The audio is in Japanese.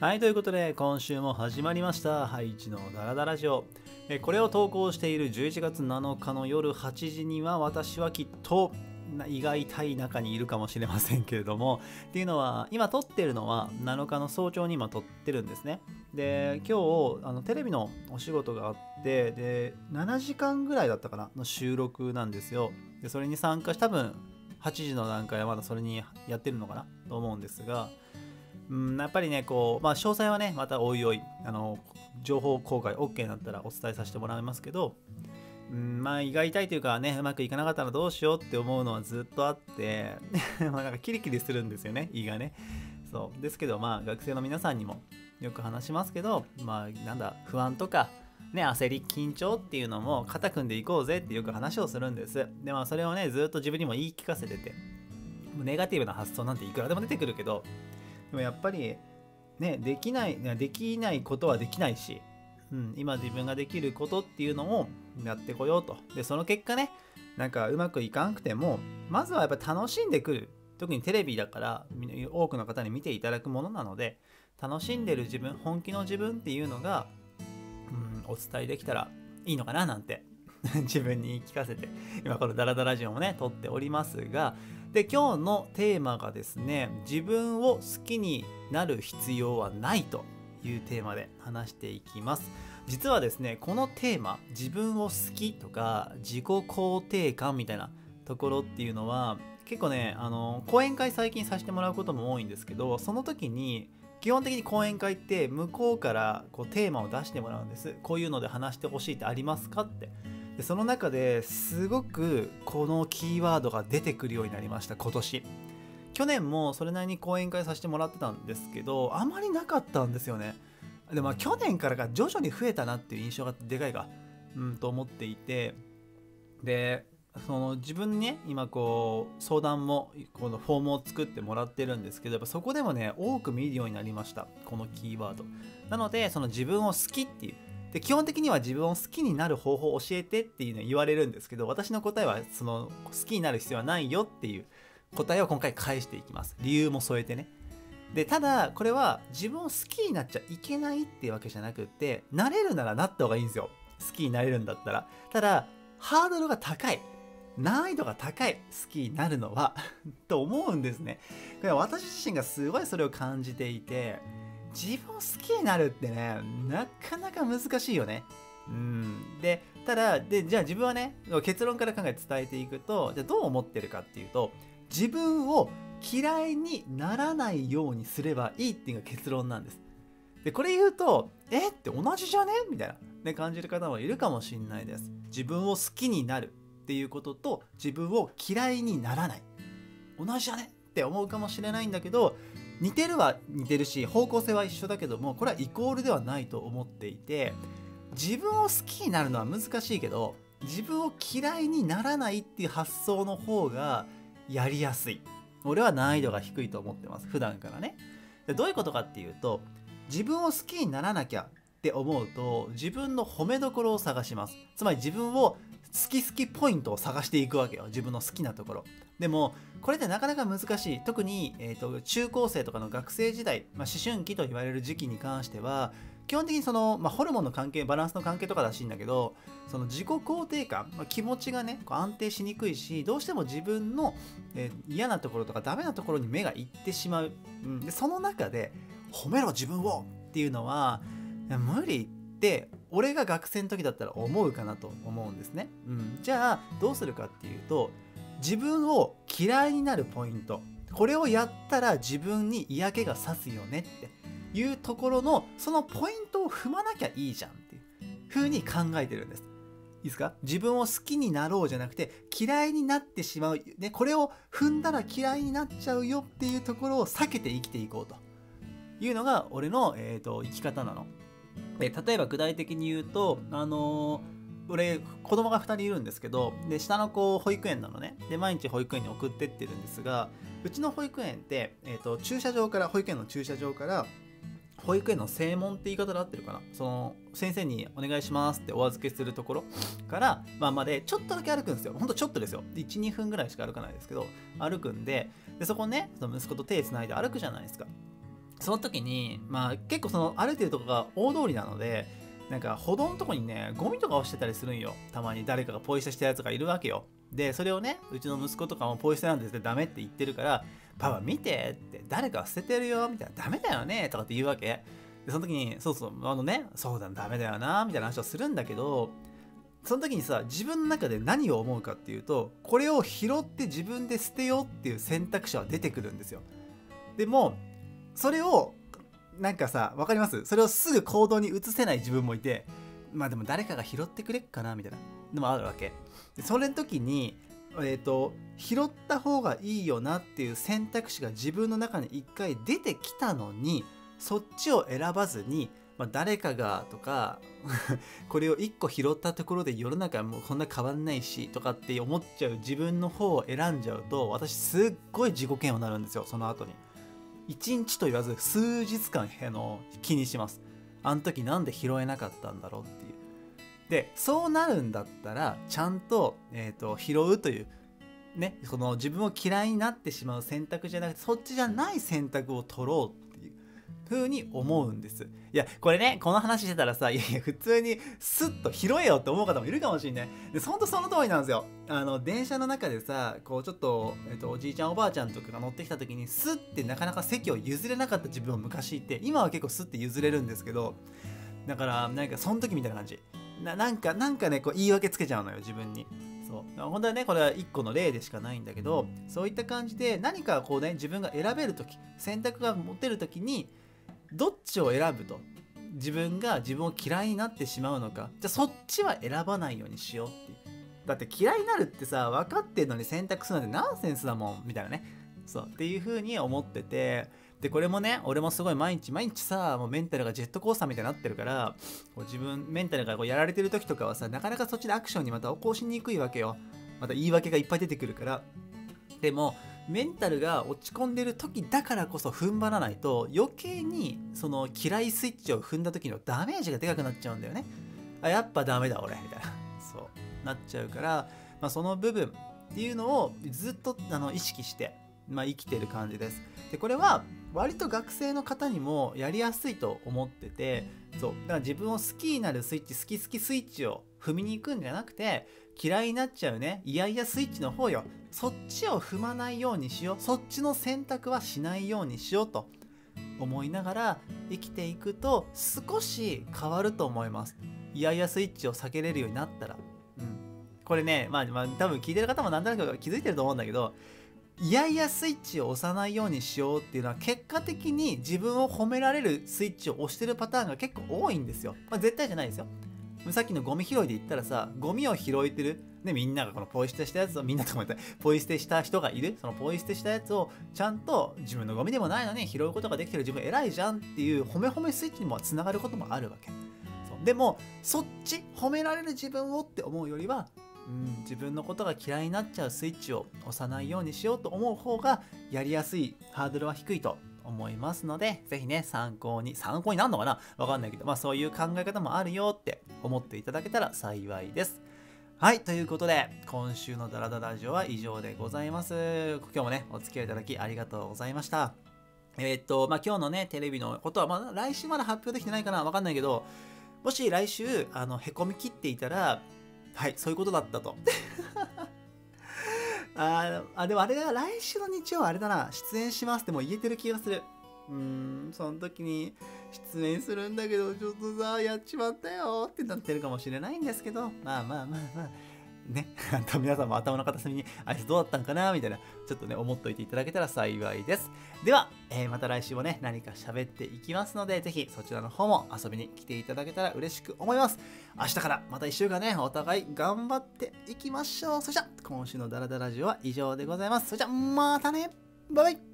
はい、ということで、今週も始まりました、ハイチのダラダラジオ。これを投稿している11月7日の夜8時には、私はきっと、胃が痛い中にいるかもしれませんけれども、っていうのは、今撮ってるのは7日の早朝に今撮ってるんですね。で、今日、あのテレビのお仕事があって、で、7時間ぐらいだったかな、の収録なんですよ。で、それに参加し、多分、8時の段階はまだそれにやってるのかなと思うんですが、うん、やっぱりね、こう、まあ、詳細はね、またおいおい、あの、情報公開 OK になったらお伝えさせてもらいますけど、うん、まあ、胃が痛いというかね、うまくいかなかったらどうしようって思うのはずっとあって、まあなんかキリキリするんですよね、胃がね。そう。ですけど、まあ、学生の皆さんにもよく話しますけど、まあ、なんだ、不安とか、ね、焦り、緊張っていうのも肩組んでいこうぜってよく話をするんです。で、まあ、それをね、ずっと自分にも言い聞かせてて、ネガティブな発想なんていくらでも出てくるけど、でもやっぱりねできないできないことはできないし、うん、今自分ができることっていうのをやってこようと。でその結果ねなんかうまくいかなくてもまずはやっぱ楽しんでくる。特にテレビだから多くの方に見ていただくものなので楽しんでる自分本気の自分っていうのが、うん、お伝えできたらいいのかななんて 自分に言い聞かせて今このダラダラジオもね撮っておりますがで今日のテーマがですね自分を好きになる必要はないというテーマで話していきます。実はですねこのテーマ自分を好きとか自己肯定感みたいなところっていうのは結構ねあの講演会最近させてもらうことも多いんですけどその時に基本的に講演会って向こうからこうテーマを出してもらうんです。こういうので話してほしいってありますかってでその中ですごくこのキーワードが出てくるようになりました今年。去年もそれなりに講演会させてもらってたんですけどあまりなかったんですよね。でも去年からが徐々に増えたなっていう印象がでかいかうんと思っていてでその自分にね今こう相談もこのフォームを作ってもらってるんですけどやっぱそこでもね多く見るようになりましたこのキーワード。なのでその自分を好きっていうで基本的には自分を好きになる方法を教えてっていうの言われるんですけど私の答えはその好きになる必要はないよっていう答えを今回返していきます。理由も添えてね。でただこれは自分を好きになっちゃいけないっていうわけじゃなくてなれるならなった方がいいんですよ。好きになれるんだったら。ただハードルが高い。難易度が高い。好きになるのは と思うんですね。これ私自身がすごいそれを感じていて自分を好きになるってねなかなか難しいよね。うん。でただでじゃあ自分はね結論から考えて伝えていくとじゃあどう思ってるかっていうと自分を嫌いにならないようにすればいいっていうのが結論なんです。でこれ言うとえって同じじゃねみたいな、ね、感じる方もいるかもしれないです。自分を好きになるっていうことと自分を嫌いにならない。同じじゃねって思うかもしれないんだけど似てるは似てるし方向性は一緒だけどもこれはイコールではないと思っていて自分を好きになるのは難しいけど自分を嫌いにならないっていう発想の方がやりやすい。俺は難易度が低いと思ってます。普段からね。でどういうことかっていうと自分を好きにならなきゃって思うと自分の褒めどころを探します。つまり自分を好き好きポイントを探していくわけよ自分の好きなところ。でもこれってなかなか難しい。特に、えーと、中高生とかの学生時代、まあ、思春期と言われる時期に関しては基本的にその、まあ、ホルモンの関係バランスの関係とからしいんだけどその自己肯定感、まあ、気持ちがねこう安定しにくいしどうしても自分の、えー、嫌なところとかダメなところに目がいってしまう、うん、でその中で褒めろ自分をっていうのは無理って俺が学生の時だったら思うかなと思うんですね、うん、じゃあどうするかっていうと自分を嫌いになるポイント。これをやったら自分に嫌気がさすよねって。いうところのそのポイントを踏まなきゃいいじゃんっていう。風に考えてるんです。いいですか？自分を好きになろうじゃなくて嫌いになってしまう、ね、これを踏んだら嫌いになっちゃうよっていうところを避けて生きていこうというのが俺の、えーと、生き方なの。で例えば具体的に言うとあのー俺子供が2人いるんですけどで下の子保育園なのね。で毎日保育園に送ってってるんですがうちの保育園って、えーと、駐車場から保育園の駐車場から保育園の正門って言い方で合ってるかな。その先生にお願いしますってお預けするところ から、まあ、までちょっとだけ歩くんですよ。ほんとちょっとですよ。12分ぐらいしか歩かないですけど歩くんででそこねその息子と手つないで歩くじゃないですか。その時にまあ結構その歩いてるとこが大通りなのでなんか歩道のとこにねゴミとか落ちてたりするんよ。たまに誰かがポイ捨てしたやつがいるわけよ。でそれをねうちの息子とかもポイ捨てなんですってダメって言ってるからパパ見てって誰か捨ててるよみたいなダメだよねとかって言うわけ。でその時にそうそうあのねそうだダメだよなみたいな話をするんだけどその時にさ自分の中で何を思うかっていうとこれを拾って自分で捨てようっていう選択肢は出てくるんですよ。でもそれをなんかさ分かります？それをすぐ行動に移せない自分もいてまあでも誰かが拾ってくれっかなみたいなのもあるわけ。でそれの時にえーと、拾った方がいいよなっていう選択肢が自分の中に一回出てきたのにそっちを選ばずに、まあ、誰かがとか これを1個拾ったところで世の中はもうこんな変わんないしとかって思っちゃう自分の方を選んじゃうと私すっごい自己嫌悪になるんですよその後に。1日と言わず数日間の気にします。あの時なんで拾えなかったんだろうっていう。でそうなるんだったらちゃんと,、えーと、拾うというねその自分を嫌いになってしまう選択じゃなくてそっちじゃない選択を取ろうっていう風に思うんです。いやこれねこの話してたらさいやいや普通にスッと拾えよって思う方もいるかもしれない。でほんとその通りなんですよ。あの電車の中でさこうちょっと,、えーと、おじいちゃんおばあちゃんとかが乗ってきた時にスッてなかなか席を譲れなかった自分も昔いて今は結構スッて譲れるんですけどだからなんかその時みたいな感じ。ななんかなんかねこう言い訳つけちゃうのよ自分に。そう。本当はねこれは1個の例でしかないんだけどそういった感じで何かこうね自分が選べる時選択が持てる時にどっちを選ぶと？自分が自分を嫌いになってしまうのか？じゃあそっちは選ばないようにしようっていう。だって嫌いになるってさ分かってんのに選択するなんてナンセンスだもんみたいなね。そう。っていう風に思ってて。でこれもね俺もすごい毎日毎日さもうメンタルがジェットコースターみたいになってるからこう自分メンタルがこうやられてる時とかはさなかなかそっちでアクションにまた起こしにくいわけよ。また言い訳がいっぱい出てくるから。でもメンタルが落ち込んでる時だからこそ踏ん張らないと余計にその嫌いスイッチを踏んだ時のダメージがでかくなっちゃうんだよね。あやっぱダメだ俺。みたいな。そう。なっちゃうから、まあ、その部分っていうのをずっとあの意識して、まあ、生きてる感じです。でこれは割と学生の方にもやりやすいと思っててそう。だから自分を好きになるスイッチ好き好きスイッチを踏みに行くんじゃなくて嫌いになっちゃうねいやいやスイッチの方よ。そっちを踏まないようにしよう。そっちの選択はしないようにしようと。思いながら生きていくと少し変わると思います。いやいやスイッチを避けれるようになったら。うん。これねまあ、まあ、多分聞いてる方も何となく気づいてると思うんだけどいやいやスイッチを押さないようにしようっていうのは結果的に自分を褒められるスイッチを押してるパターンが結構多いんですよ。まあ、絶対じゃないですよ。さっきのゴミ拾いで言ったらさ、ゴミを拾えてる、ね、みんながこのポイ捨てしたやつを、みんなと思って、ポイ捨てした人がいる、そのポイ捨てしたやつをちゃんと自分のゴミでもないのに拾うことができてる自分偉いじゃんっていう褒め褒めスイッチにもつながることもあるわけ。そう。でも、そっち褒められる自分をって思うよりは、うん、自分のことが嫌いになっちゃうスイッチを押さないようにしようと思う方がやりやすいハードルは低いと。思いますので、ぜひね、参考に、参考になるのかな？わかんないけど、まあそういう考え方もあるよって思っていただけたら幸いです。はい、ということで、今週のダラダラジオは以上でございます。今日もね、お付き合いいただきありがとうございました。えー、っと、まあ今日のね、テレビのことは、まあ来週まだ発表できてないかなわかんないけど、もし来週、あの、へこみきっていたら、はいそういうことだったとああでもあれだ来週の日曜あれだな。出演しますってもう言えてる気がする。うーんその時に出演するんだけどちょっとさやっちまったよってなってるかもしれないんですけど。まあまあまあまあ。ね、皆さんも頭の片隅にあいつどうだったんかなみたいな、ちょっとね、思っといていただけたら幸いです。では、えー、また来週もね、何か喋っていきますので、ぜひそちらの方も遊びに来ていただけたら嬉しく思います。明日からまた1週間ね、お互い頑張っていきましょう。それじゃ、今週のダラダラジオは以上でございます。それじゃ、またねバイバイ